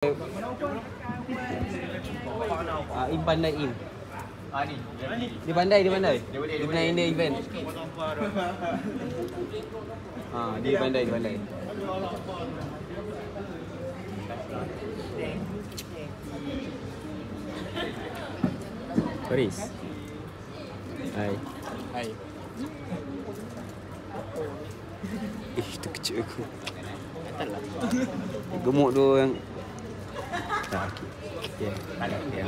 Ah, Im pandai Im. Ah ni. Dia pandai, dia pandai. Dia pernah boleh. India event. Ah, dia pandai, dia pandai. Faris. Hai. Hai. Eh, kecil aku. Gemuk tu yang... está aquí. Bien, vale, bien.